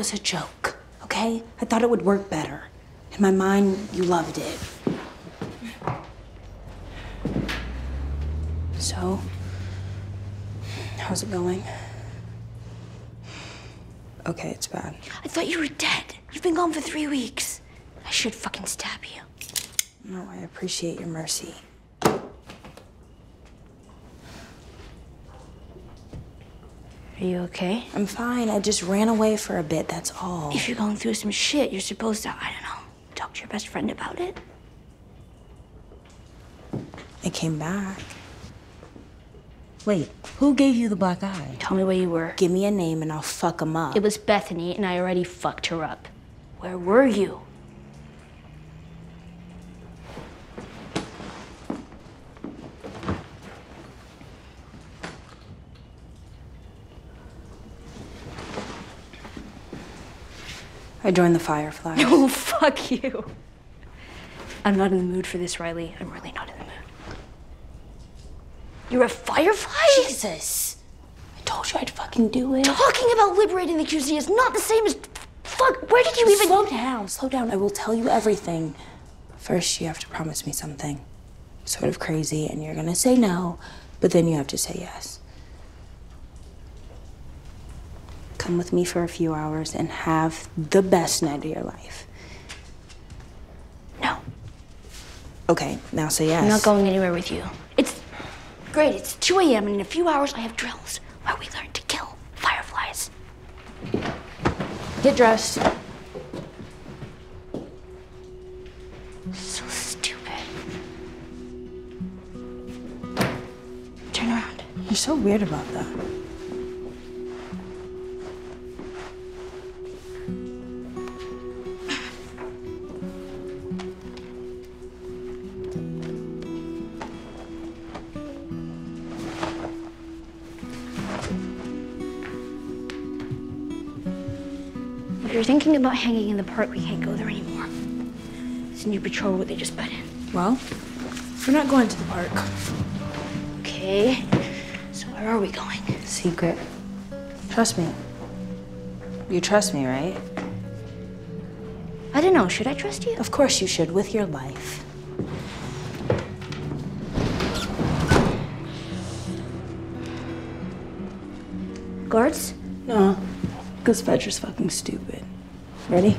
was a joke, okay? I thought it would work better. In my mind, you loved it. So, how's it going? Okay, it's bad. I thought you were dead. You've been gone for three weeks. I should fucking stab you. No, I appreciate your mercy. Are you okay? I'm fine. I just ran away for a bit, that's all. If you're going through some shit, you're supposed to, I don't know, talk to your best friend about it. I came back. Wait, who gave you the black eye? Tell me where you were. Give me a name and I'll fuck him up. It was Bethany, and I already fucked her up. Where were you? I joined the Fireflies. Oh, fuck you. I'm not in the mood for this, Riley. I'm really not in the mood. You're a firefly? Jesus! I told you I'd fucking do it. Talking about liberating the QZ is not the same as. Fuck, where did you even. Slow down, slow down. I will tell you everything. First, you have to promise me something. Sort of crazy, and you're gonna say no, but then you have to say yes. Come with me for a few hours and have the best night of your life. No, Okay, now say yes. I'm not going anywhere with you. It's great. It's 2 a.m. and in a few hours I have drills where we learn to kill fireflies. Get dressed. So stupid. Turn around. You're so weird about that. If you're thinking about hanging in the park, we can't go there anymore. It's a new patrol route they just put in. Well, we're not going to the park. Okay. So where are we going? Secret. Trust me. You trust me, right? I don't know. Should I trust you? Of course you should, with your life. Guards? No, because Fedra's fucking stupid. Ready?